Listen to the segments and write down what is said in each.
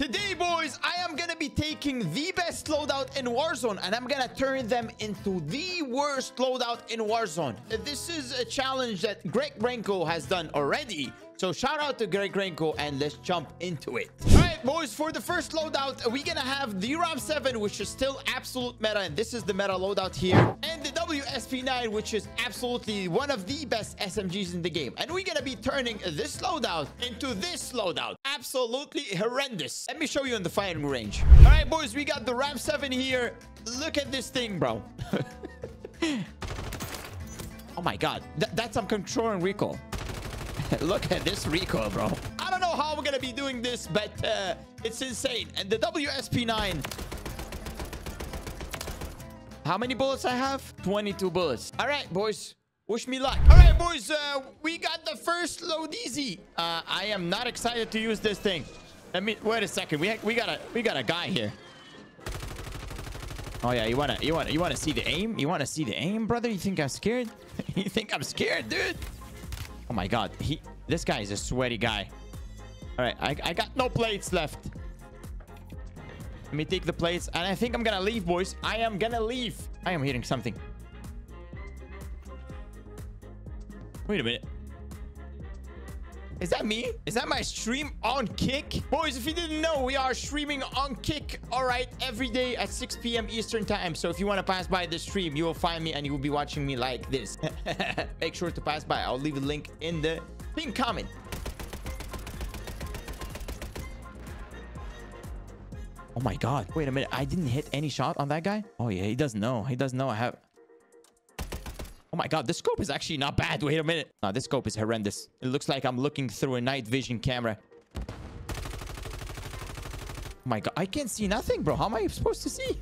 Today, boys, I am gonna be taking the best loadout in Warzone and I'm gonna turn them into the worst loadout in Warzone. This is a challenge that Greg Renko has done already. So shout out to Greg Renko and let's jump into it. Boys, for the first loadout, we're gonna have the RAM 7, which is still absolute meta, and this is the meta loadout here. And the WSP9, which is absolutely one of the best SMGs in the game. And we're gonna be turning this loadout into this loadout. Absolutely horrendous. Let me show you in the firing range. All right, boys, we got the RAM 7 here. Look at this thing, bro. oh my god, Th that's some control and recoil. Look at this recoil, bro. I don't know how we're gonna be doing this, but uh, it's insane. And the WSP9. How many bullets I have? 22 bullets. All right, boys. Wish me luck. All right, boys. Uh, we got the first load easy. Uh, I am not excited to use this thing. Let me wait a second. We we got a we got a guy here. Oh yeah, you wanna you wanna you wanna see the aim? You wanna see the aim, brother? You think I'm scared? you think I'm scared, dude? Oh my god, he this guy is a sweaty guy. All right, I, I got no plates left. Let me take the plates, and I think I'm gonna leave, boys. I am gonna leave. I am hearing something. Wait a minute. Is that me? Is that my stream on Kick? Boys, if you didn't know, we are streaming on Kick, all right, every day at 6 p.m. Eastern time. So if you want to pass by the stream, you will find me and you will be watching me like this. Make sure to pass by. I'll leave a link in the pin comment. Oh my god. Wait a minute. I didn't hit any shot on that guy? Oh yeah, he doesn't know. He doesn't know I have... Oh my god, this scope is actually not bad. Wait a minute. No, this scope is horrendous. It looks like I'm looking through a night vision camera. Oh my god, I can't see nothing, bro. How am I supposed to see?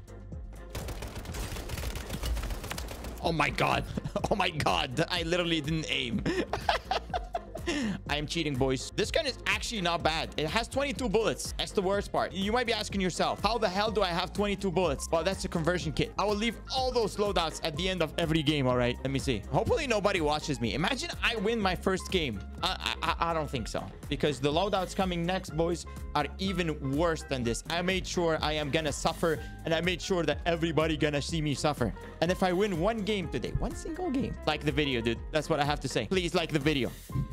Oh my god. Oh my god. I literally didn't aim. I am cheating, boys. This gun is actually not bad. It has 22 bullets. That's the worst part. You might be asking yourself, how the hell do I have 22 bullets? Well, that's a conversion kit. I will leave all those loadouts at the end of every game, all right? Let me see. Hopefully nobody watches me. Imagine I win my first game. I, I, I don't think so. Because the loadouts coming next, boys, are even worse than this. I made sure I am gonna suffer, and I made sure that everybody gonna see me suffer. And if I win one game today, one single game, like the video, dude. That's what I have to say. Please like the video.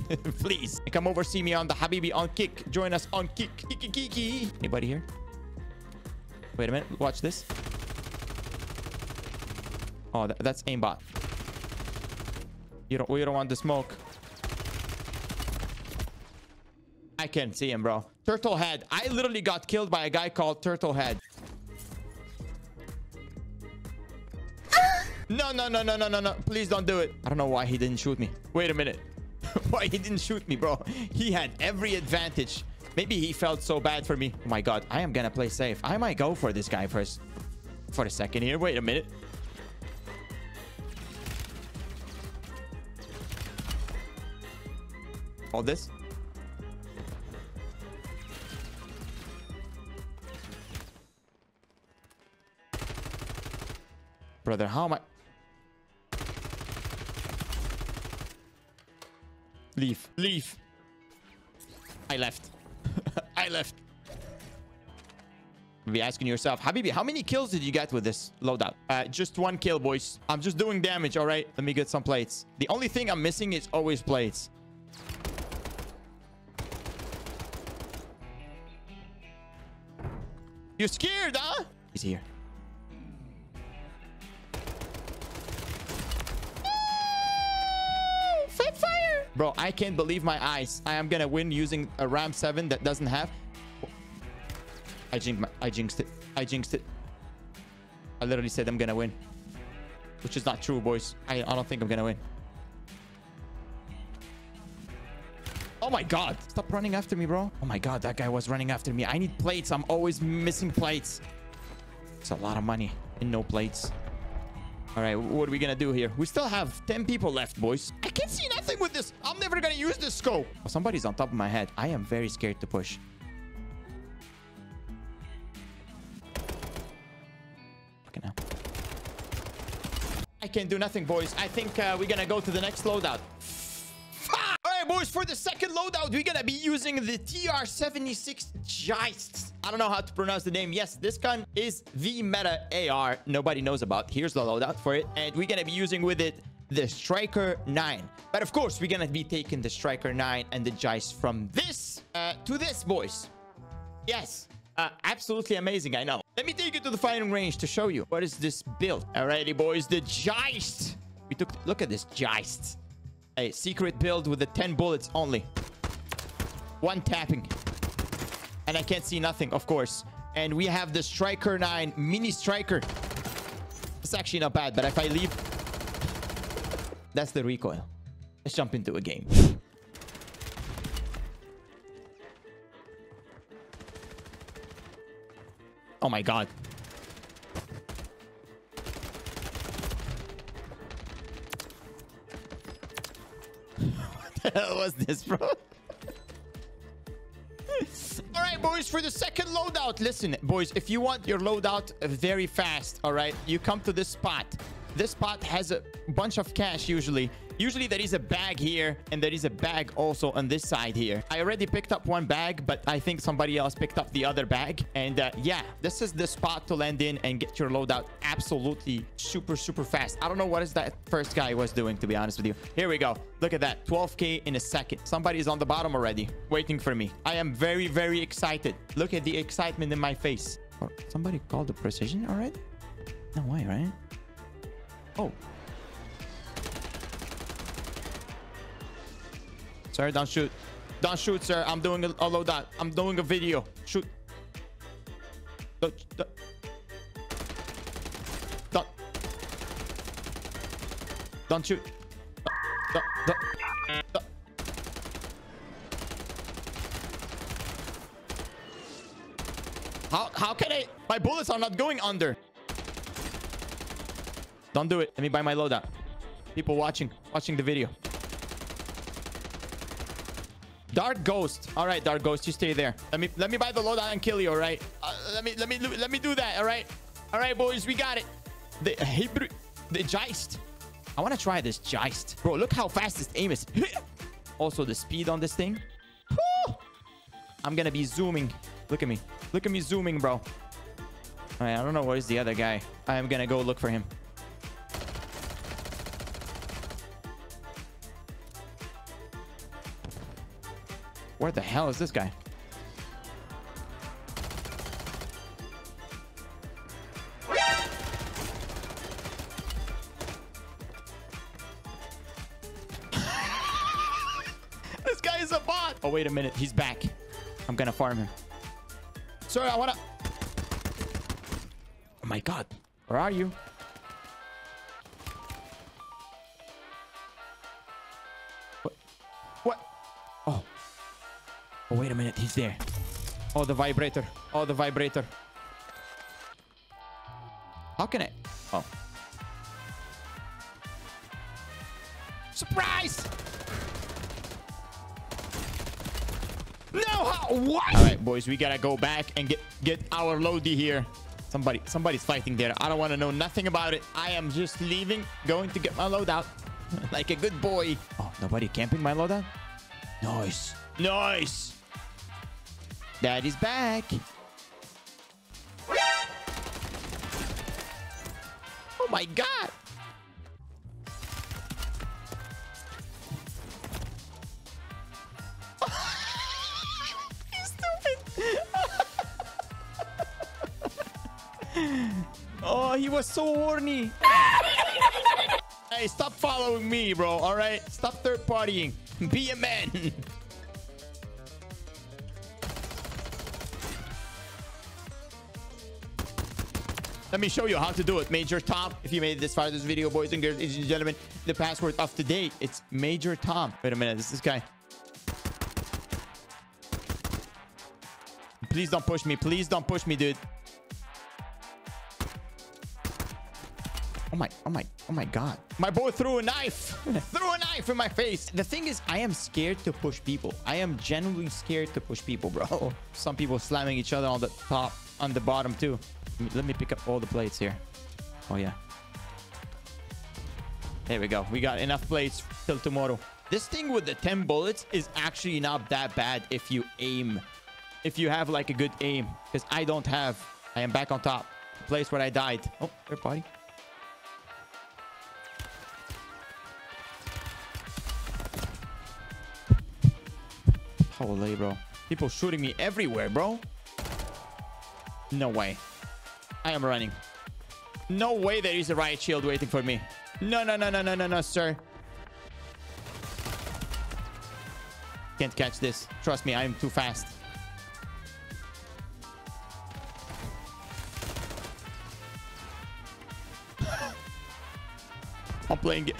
Please. Come over, see me on the Habibi on Kick. Join us on Kick. Kiki Kiki. Anybody here? Wait a minute. Watch this. Oh, that, that's aimbot. You don't, we don't want the smoke. I can't see him, bro. Turtle Head. I literally got killed by a guy called Turtle Head. Ah! No, no, no, no, no, no, no. Please don't do it. I don't know why he didn't shoot me. Wait a minute. why he didn't shoot me, bro? He had every advantage. Maybe he felt so bad for me. Oh my god. I am gonna play safe. I might go for this guy first. For a second here. Wait a minute. Hold this. Brother, how am I... Leave. Leave. I left. I left. Be asking yourself, Habibi, how many kills did you get with this loadout? Uh, just one kill, boys. I'm just doing damage, all right? Let me get some plates. The only thing I'm missing is always plates. You're scared, huh? He's here. Bro, I can't believe my eyes. I am gonna win using a RAM 7 that doesn't have... I jinxed, my, I jinxed it. I jinxed it. I literally said I'm gonna win. Which is not true, boys. I, I don't think I'm gonna win. Oh my god. Stop running after me, bro. Oh my god, that guy was running after me. I need plates. I'm always missing plates. It's a lot of money and no plates. All right, what are we gonna do here? We still have 10 people left, boys. I can't see nothing with this. I'm never gonna use this scope. Oh, somebody's on top of my head. I am very scared to push. Fucking hell. I can't do nothing, boys. I think uh, we're gonna go to the next loadout. Right, boys, for the second loadout, we're gonna be using the TR-76 Geist. I don't know how to pronounce the name. Yes, this gun is the meta AR nobody knows about. Here's the loadout for it. And we're to be using with it the Striker 9. But of course, we're to be taking the Striker 9 and the Geist from this uh, to this, boys. Yes. Uh, absolutely amazing, I know. Let me take you to the firing range to show you. What is this build? Alrighty, boys. The Geist. We took... Look at this Geist. A secret build with the 10 bullets only. One tapping. And I can't see nothing, of course. And we have the Striker 9 Mini Striker. It's actually not bad, but if I leave... That's the recoil. Let's jump into a game. Oh my god. hell was this, bro? all right, boys, for the second loadout. Listen, boys, if you want your loadout very fast, all right, you come to this spot. This spot has a bunch of cash usually. Usually there is a bag here and there is a bag also on this side here. I already picked up one bag, but I think somebody else picked up the other bag. And uh, yeah, this is the spot to land in and get your loadout absolutely super, super fast. I don't know what is that first guy was doing, to be honest with you. Here we go. Look at that. 12K in a second. Somebody is on the bottom already waiting for me. I am very, very excited. Look at the excitement in my face. Oh, somebody called the precision already? No way, right? Oh, Sir, don't shoot. Don't shoot, sir. I'm doing a, a loadout. I'm doing a video. Shoot. Don't, don't. Don't, shoot. Don't. How, how can I? My bullets are not going under. Don't do it. Let me buy my loadout. People watching, watching the video. Dark Ghost. All right, Dark Ghost, you stay there. Let me let me buy the loadout and kill you. All right. Uh, let me let me let me do that. All right. All right, boys, we got it. The Hebrew, the Geist. I want to try this Geist, bro. Look how fast this aim is. also, the speed on this thing. I'm gonna be zooming. Look at me. Look at me zooming, bro. All right, I don't know where's the other guy. I am gonna go look for him. Where the hell is this guy? this guy is a bot. Oh, wait a minute. He's back. I'm gonna farm him. Sir, I wanna... Oh my god. Where are you? A minute. He's there. Oh, the vibrator. Oh, the vibrator. How can I? Oh. Surprise! No! How? What? All right, boys. We gotta go back and get get our loady here. Somebody, somebody's fighting there. I don't want to know nothing about it. I am just leaving, going to get my loadout. like a good boy. Oh, nobody camping my loadout? Nice. Nice. Daddy's back. Oh my god. oh, he was so horny. hey, stop following me, bro. All right? Stop third partying. Be a man. Let me show you how to do it. Major Tom. If you made this far this video, boys and girls, ladies and gentlemen, the password of the day. It's Major Tom. Wait a minute. This this guy. Please don't push me. Please don't push me, dude. Oh my, oh my, oh my god. My boy threw a knife. threw a knife in my face. The thing is, I am scared to push people. I am genuinely scared to push people, bro. Some people slamming each other on the top, on the bottom too. Let me pick up all the plates here. Oh, yeah. There we go. We got enough plates till tomorrow. This thing with the 10 bullets is actually not that bad if you aim if you have like a good aim. Because I don't have. I am back on top. The place where I died. Oh, third body. Holy, bro. People shooting me everywhere, bro. No way. I am running. No way there is a riot shield waiting for me. No, no, no, no, no, no, no, sir. Can't catch this. Trust me, I am too fast. I'm playing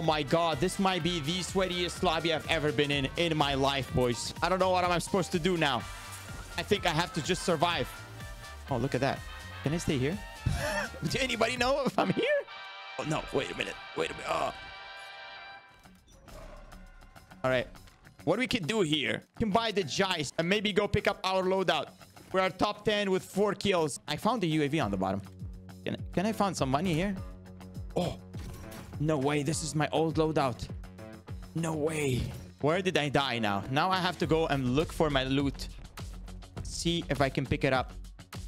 Oh my god, this might be the sweatiest lobby I've ever been in in my life, boys. I don't know what I'm supposed to do now. I think I have to just survive. Oh, look at that. Can I stay here? Do anybody know if I'm here? Oh, no. Wait a minute. Wait a minute. Oh. All right. What we can do here, can buy the Jais and maybe go pick up our loadout. We are top 10 with four kills. I found the UAV on the bottom. Can I, can I find some money here? Oh, no way. This is my old loadout. No way. Where did I die now? Now I have to go and look for my loot. See if I can pick it up.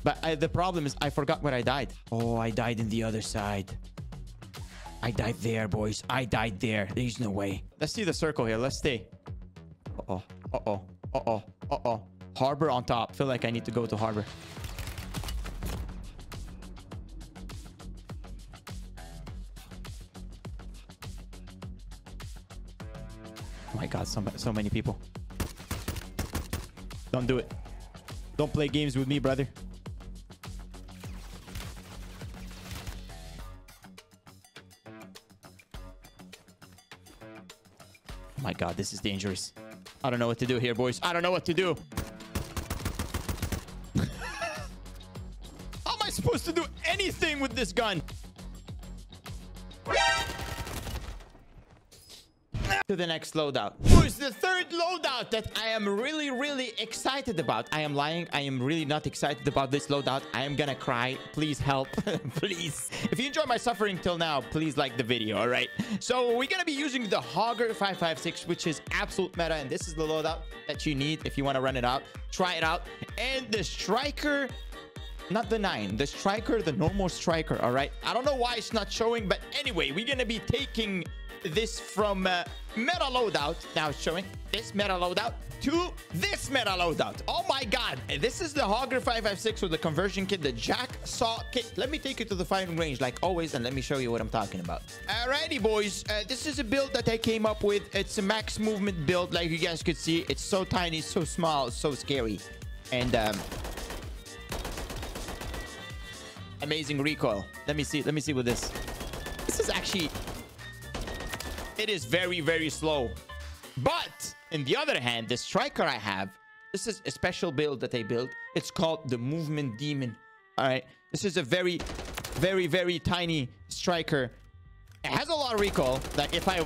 But I, the problem is I forgot where I died. Oh, I died in the other side. I died there, boys. I died there. There's no way. Let's see the circle here. Let's stay. Uh-oh. Uh-oh. Uh-oh. Uh-oh. Harbor on top. Feel like I need to go to harbor. My god, so, so many people. Don't do it. Don't play games with me, brother. Oh my god, this is dangerous. I don't know what to do here, boys. I don't know what to do. How am I supposed to do anything with this gun? To the next loadout. Who's the third loadout that I am really, really excited about. I am lying. I am really not excited about this loadout. I am gonna cry. Please help. please. If you enjoy my suffering till now, please like the video, all right? So we're gonna be using the Holger 556, which is absolute meta, and this is the loadout that you need if you want to run it out. Try it out. And the Striker not the nine the striker the normal striker all right i don't know why it's not showing but anyway we're gonna be taking this from uh, meta loadout. Now showing this meta loadout to this meta loadout. Oh my god. This is the Holger 556 with the conversion kit the jack saw kit. Let me take you to the firing range like always and let me show you what i'm talking about. Alrighty boys. Uh, this is a build that i came up with. It's a max movement build. Like you guys could see it's so tiny so small so scary. And um amazing recoil. Let me see let me see with this. This is actually it is very, very slow. But in the other hand, the striker I have, this is a special build that I built. It's called the Movement Demon. All right. This is a very, very, very tiny striker. It has a lot of recoil. Like if I...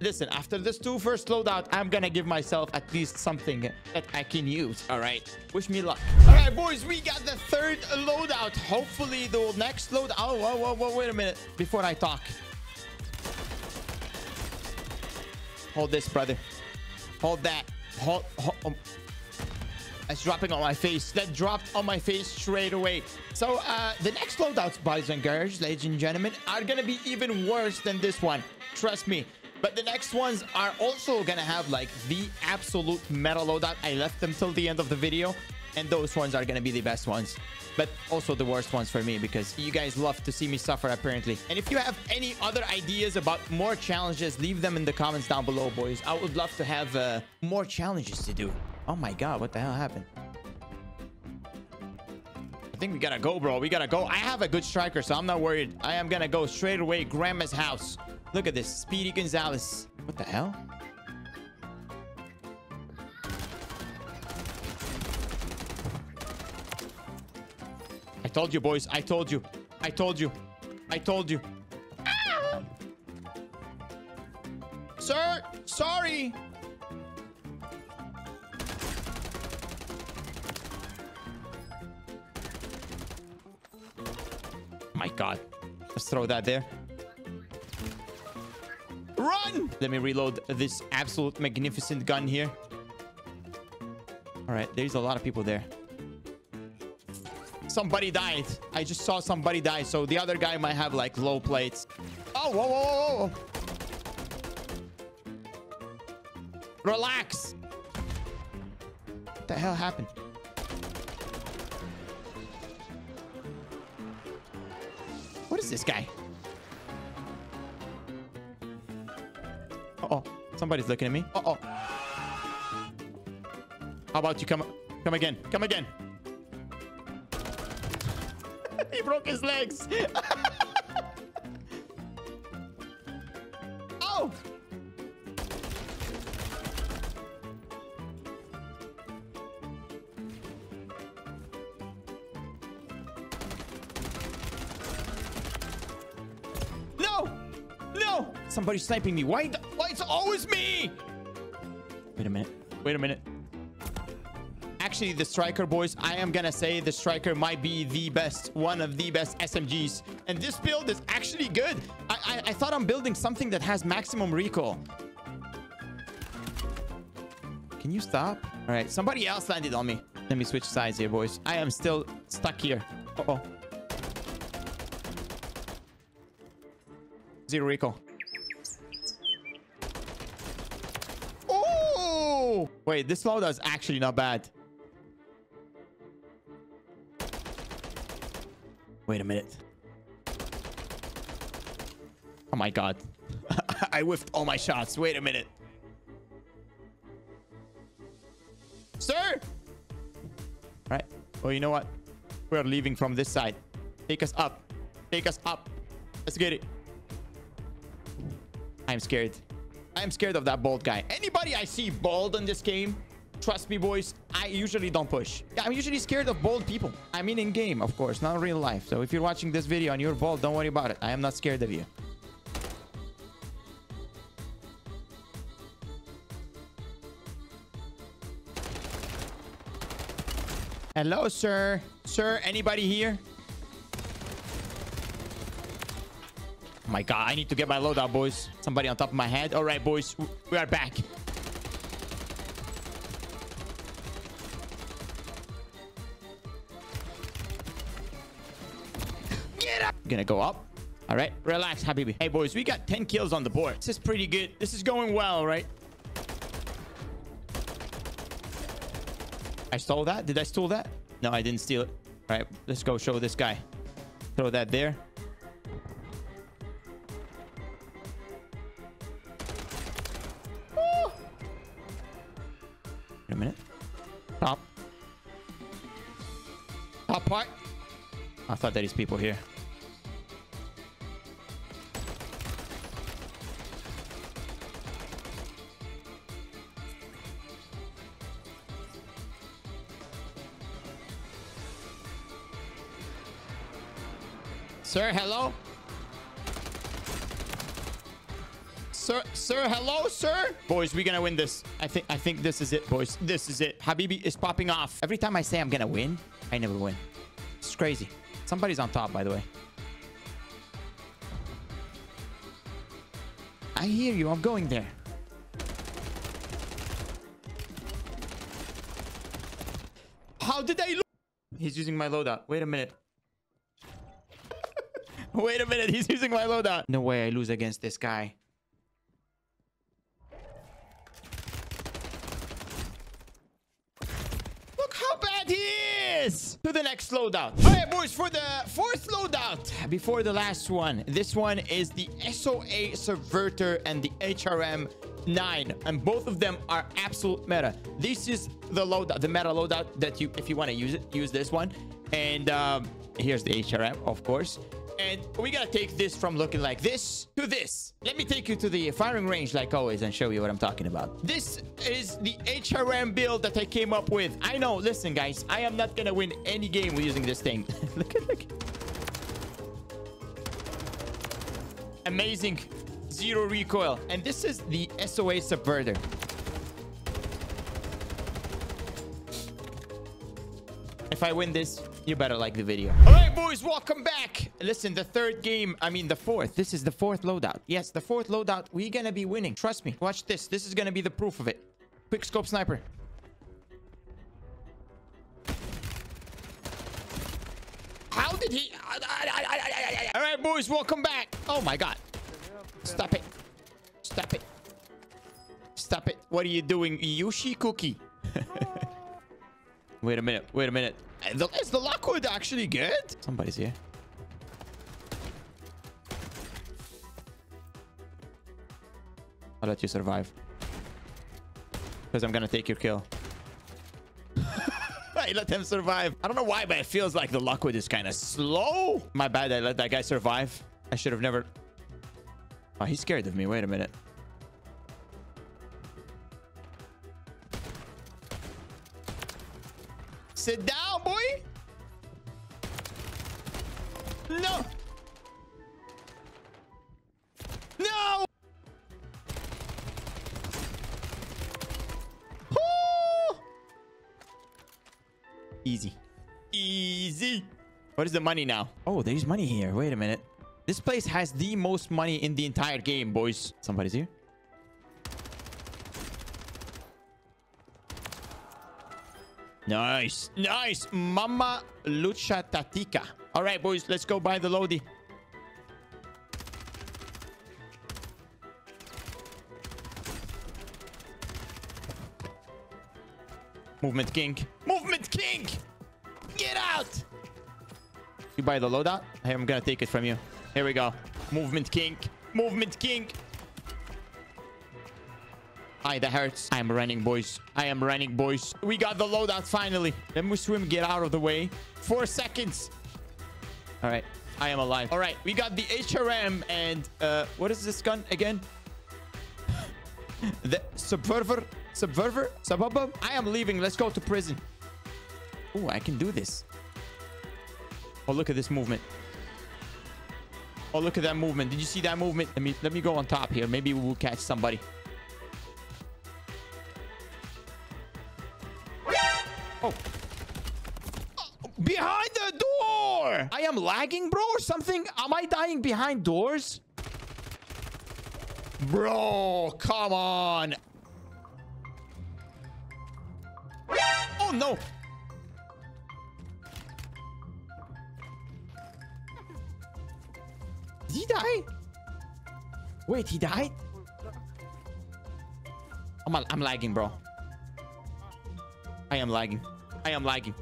Listen, after this two first loadout, I'm gonna give myself at least something that I can use. All right. Wish me luck. All right, boys, we got the third loadout. Hopefully the next load... Oh, whoa, whoa, whoa, wait a minute. Before I talk. Hold this, brother. Hold that. Hold. hold um. It's dropping on my face. That dropped on my face straight away. So, uh, the next loadouts, boys and girls, ladies and gentlemen, are gonna be even worse than this one. Trust me. But the next ones are also gonna have, like, the absolute meta loadout. I left them till the end of the video. And those ones are gonna be the best ones but also the worst ones for me because you guys love to see me suffer apparently. And if you have any other ideas about more challenges, leave them in the comments down below, boys. I would love to have uh, more challenges to do. Oh my god, what the hell happened? I think we gotta go, bro. We gotta go. I have a good striker, so I'm not worried. I am gonna go straight away. Grandma's house. Look at this. Speedy Gonzalez. What the hell? Told you, boys. I told you. I told you. I told you. Sir, sorry. My God. Let's throw that there. Run! Let me reload this absolute magnificent gun here. All right, there's a lot of people there. Somebody died. I just saw somebody die, so the other guy might have like low plates. Oh, whoa, whoa, whoa. Relax. What the hell happened? What is this guy? Uh-oh. Somebody's looking at me. Uh-oh. How about you come come again? Come again. He broke his legs. oh! No! No! Somebody's sniping me. Why? Why it's always me? Wait a minute. Wait a minute. Actually, the Striker, boys, I am gonna say the Striker might be the best, one of the best SMGs. And this build is actually good. I, I, I thought I'm building something that has maximum recoil. Can you stop? All right, somebody else landed on me. Let me switch sides here, boys. I am still stuck here. Uh-oh. Zero recoil. Oh! Wait, this loadout is actually not bad. Wait a minute. Oh my god. I whiffed all my shots. Wait a minute. Sir! Right. Well, you know what? We're leaving from this side. Take us up. Take us up. Let's get it. I'm scared. I'm scared of that bald guy. Anybody I see bald in this game, trust me, boys, I usually don't push. I'm usually scared of bald people. I mean in game, of course, not real life. So if you're watching this video and you're bald, don't worry about it. I am not scared of you. Hello, sir. Sir, anybody here? Oh my god, I need to get my loadout, boys. Somebody on top of my head. All right, boys, we are back. Gonna go up. All right, relax, Habibi. Hey, boys, we got 10 kills on the board. This is pretty good. This is going well, right? I stole that? Did I steal that? No, I didn't steal it. All right, let's go show this guy. Throw that there. Wait a minute. Top. Top part. I thought there is people here. Sir, hello? Sir, sir, hello, sir? Boys, we're gonna win this. I think I think this is it, boys. This is it. Habibi is popping off. Every time I say I'm gonna win, I never win. It's crazy. Somebody's on top, by the way. I hear you. I'm going there. How did I look? He's using my loadout. Wait a minute. Wait a minute. He's using my loadout. No way I lose against this guy. Look how bad he is! To the next loadout. All right, boys, for the fourth loadout, before the last one, this one is the SOA Subverter and the HRM 9 and both of them are absolute meta this is the loadout the meta loadout that you if you want to use it use this one and um here's the hrm of course and we gotta take this from looking like this to this. Let me take you to the firing range like always and show you what i'm talking about. This is the hrm build that i came up with. I know listen guys i am not gonna win any game with using this thing. Look at look. Amazing zero recoil. And this is the soa subverter. If i win this you better like the video. All right, boys, welcome back. Listen, the third game, I mean the fourth. This is the fourth loadout. Yes, the fourth loadout. We're going to be winning. Trust me. Watch this. This is going to be the proof of it. Quick scope sniper. How did he... All right, boys, welcome back. Oh, my God. Stop it. Stop it. Stop it. What are you doing, Yoshi Cookie? wait a minute. Wait a minute. Is the Lockwood actually good? Somebody's here. I'll let you survive. Because I'm to take your kill. I let him survive. I don't know why, but it feels like the Lockwood is kind of slow. My bad. I let that guy survive. I should have never... Oh, he's scared of me. Wait a minute. Sit down, boy. No. What is the money now? Oh, there's money here. Wait a minute. This place has the most money in the entire game, boys. Somebody's here. Nice. Nice. Mama Lucha Tatica. All right, boys. Let's go buy the Lodi. Movement King. Movement King! Get out! You buy the loadout? I'm gonna take it from you. Here we go. Movement King. Movement King. Hi, that hurts. I am running, boys. I am running, boys. We got the loadout finally. Let me swim, get out of the way. Four seconds. All right. I am alive. All right. We got the HRM and uh, what is this gun again? the Subverver. Subverver? Sububub? I am leaving. Let's go to prison. Oh, I can do this. Oh, look at this movement. Oh, look at that movement. Did you see that movement? Let me let me go on top here. Maybe we will catch somebody. Oh. Behind the door! I am lagging, bro, or something? Am I dying behind doors? Bro, come on. Oh, no. Did he die? Wait, he died? I'm, I'm lagging, bro. I am lagging. I am lagging.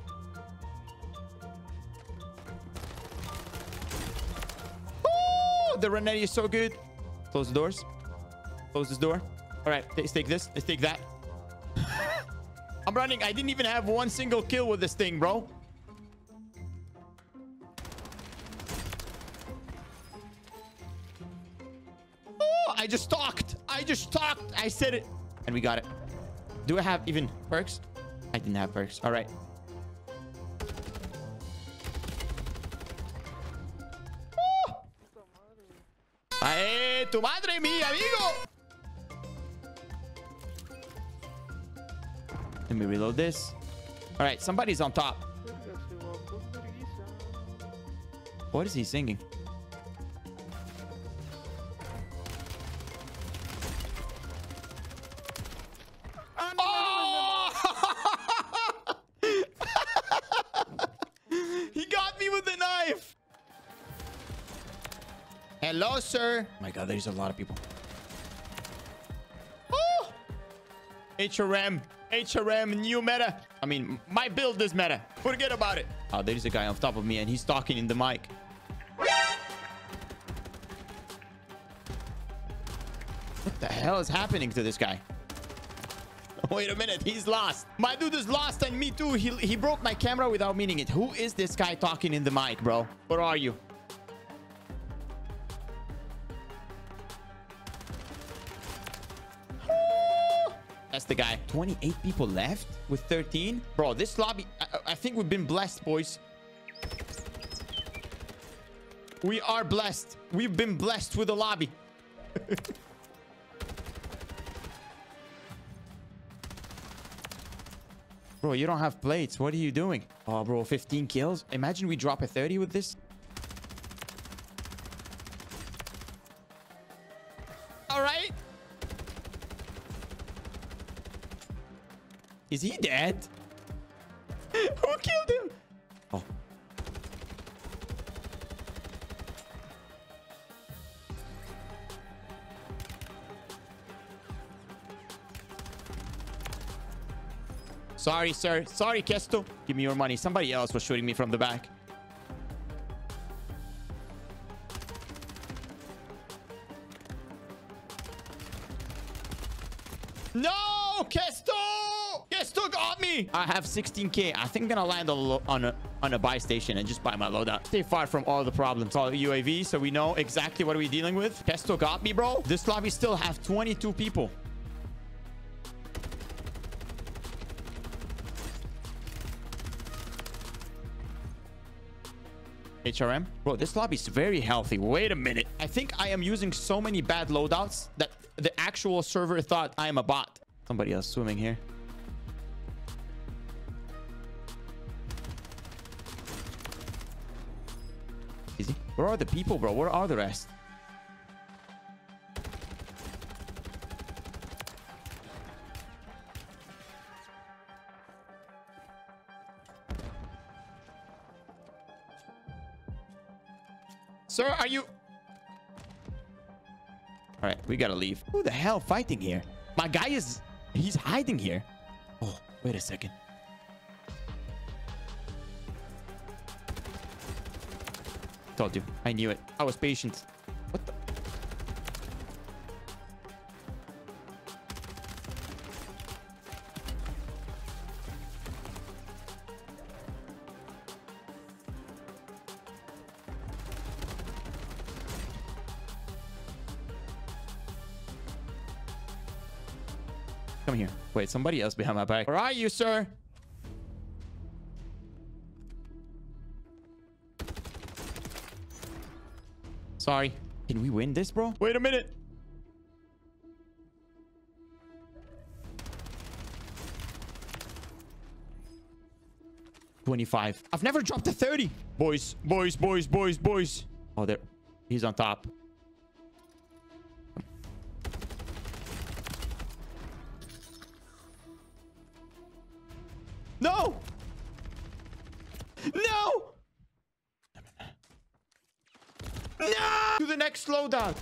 The Renetti is so good. Close the doors. Close this door. All right, let's take this. Let's take that. I'm running. I didn't even have one single kill with this thing, bro. Just talked. I just talked. I said it. And we got it. Do I have even perks? I didn't have perks. All right. ¡Ae, ah, eh, tu madre mía, amigo! Let me reload this. All right, somebody's on top. What is he singing? My God, there's a lot of people. Oh! HRM. HRM, new meta. I mean, my build is meta. Forget about it. Oh, there's a guy on top of me and he's talking in the mic. What the hell is happening to this guy? Wait a minute, he's lost. My dude is lost and me too. He, he broke my camera without meaning it. Who is this guy talking in the mic, bro? Where are you? The guy. 28 people left with 13. Bro, this lobby, I, I think we've been blessed, boys. We are blessed. We've been blessed with the lobby. Bro, you don't have plates. What are you doing? Oh, bro, 15 kills. Imagine we drop a 30 with this. Is he dead? Who killed him? Oh. Sorry, sir. Sorry, Kesto. Give me your money. Somebody else was shooting me from the back. I have 16k. I think I'm gonna land on on a on a buy station and just buy my loadout. Stay far from all the problems. All the UAV, so we know exactly what we're dealing with. Kesto got me, bro. This lobby still have 22 people. HRM. Bro, this lobby is very healthy. Wait a minute. I think I am using so many bad loadouts that the actual server thought I am a bot. Somebody else swimming here. Where are the people, bro? Where are the rest? Sir, are you... All right, we gotta leave. Who the hell fighting here? My guy is... He's hiding here. Oh, wait a second. Told you. I knew it. I was patient. What the... Come here. Wait, somebody else behind my back. Where are you, sir? Sorry. Can we win this, bro? Wait a minute. Twenty-five. I've never dropped a thirty. Boys, boys, boys, boys, boys. Oh, there. He's on top.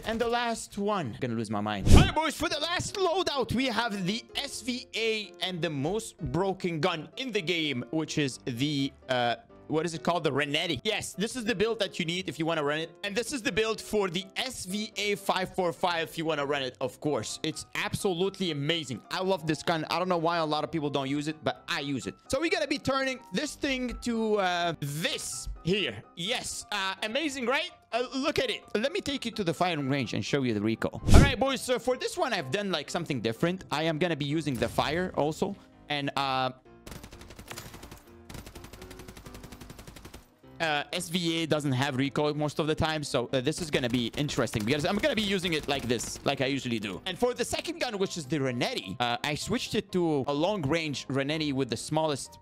And the last one. I'm gonna lose my mind. All right, boys, for the last loadout, we have the SVA and the most broken gun in the game, which is the uh, what is it called? The Renetti. Yes, this is the build that you need if you want to run it. And this is the build for the SVA 545 if you want to run it, of course. It's absolutely amazing. I love this gun. I don't know why a lot of people don't use it, but I use it. So we're going to be turning this thing to uh, this here. Yes, uh, amazing, right? Uh, look at it. Let me take you to the firing range and show you the recoil. All right, boys. So for this one, I've done like something different. I am going to be using the fire also. And uh, uh, SVA doesn't have recoil most of the time. So uh, this is going to be interesting because I'm going to be using it like this, like I usually do. And for the second gun, which is the Renetti, uh, I switched it to a long range Renetti with the smallest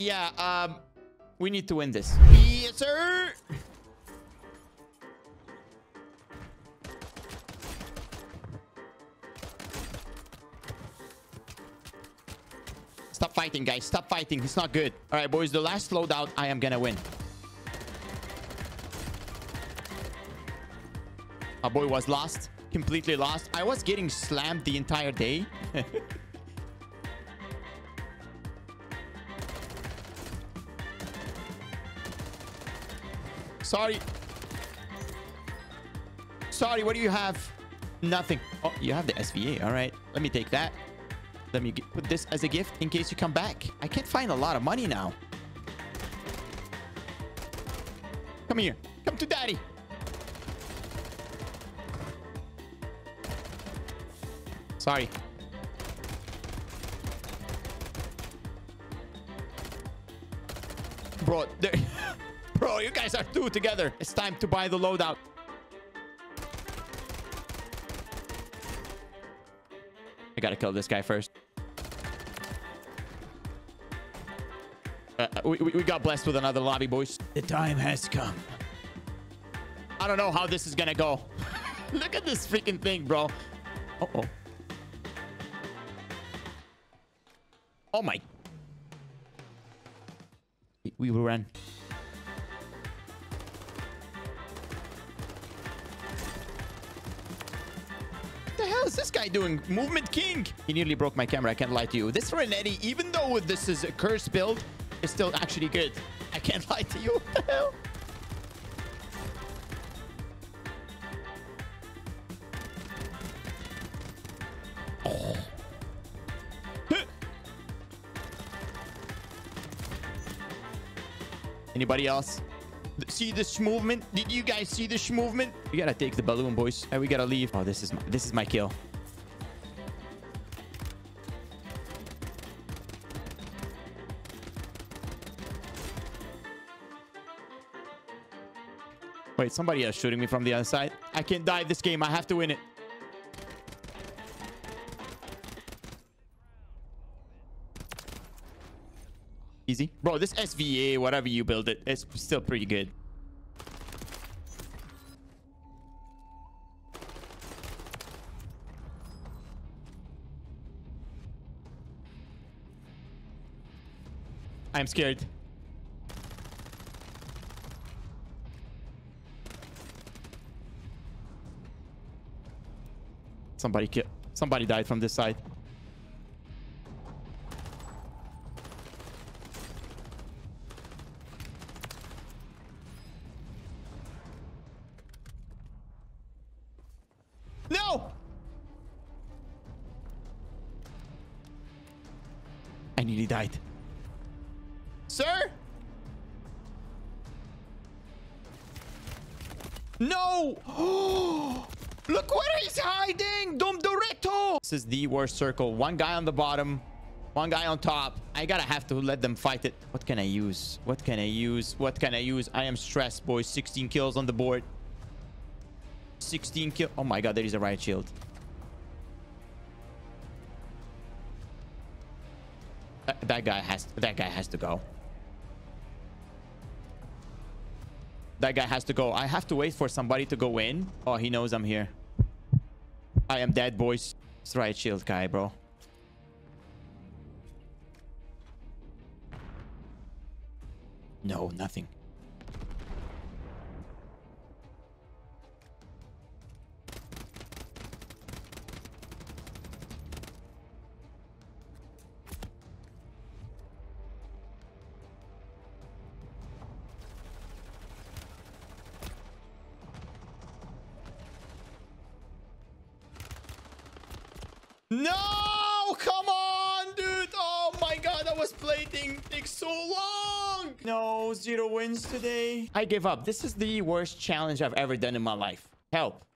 Yeah, um, we need to win this. Yes, sir. Stop fighting, guys. Stop fighting. It's not good. All right, boys. The last loadout, I am gonna win. My boy was lost. Completely lost. I was getting slammed the entire day. Sorry. Sorry, what do you have? Nothing. Oh, you have the SVA. All right. Let me take that. Let me put this as a gift in case you come back. I can't find a lot of money now. Come here. Come to daddy. Sorry. Bro, there... You guys are two together. It's time to buy the loadout. I gotta kill this guy first. Uh, we, we we got blessed with another lobby, boys. The time has come. I don't know how this is gonna go. Look at this freaking thing, bro. Uh-oh. Oh my. We- We will hell is this guy doing? Movement King. He nearly broke my camera. I can't lie to you. This Renetti, even though this is a curse build, is still actually good. I can't lie to you. What the hell? Anybody else? See this movement? Did you guys see this movement? We gotta take the balloon, boys. And we gotta leave. Oh, this is my, this is my kill. Wait, somebody else shooting me from the other side. I can't die this game. I have to win it. Easy. Bro, this SVA, whatever you build it, it's still pretty good. I'm scared. Somebody ki- somebody died from this side. No! I nearly died. No! Look where he's hiding! Dom Toretto! This is the worst circle. One guy on the bottom, one guy on top. I gotta have to let them fight it. What can I use? What can I use? What can I use? I am stressed, boys. 16 kills on the board. 16 kill. Oh my god, there is a riot shield. Uh, that guy has that guy has to go. That guy has to go. I have to wait for somebody to go in. Oh, he knows I'm here. I am dead, boys. It's riot shield guy, bro. No, nothing. So long! No, zero wins today. I give up. This is the worst challenge I've ever done in my life. Help.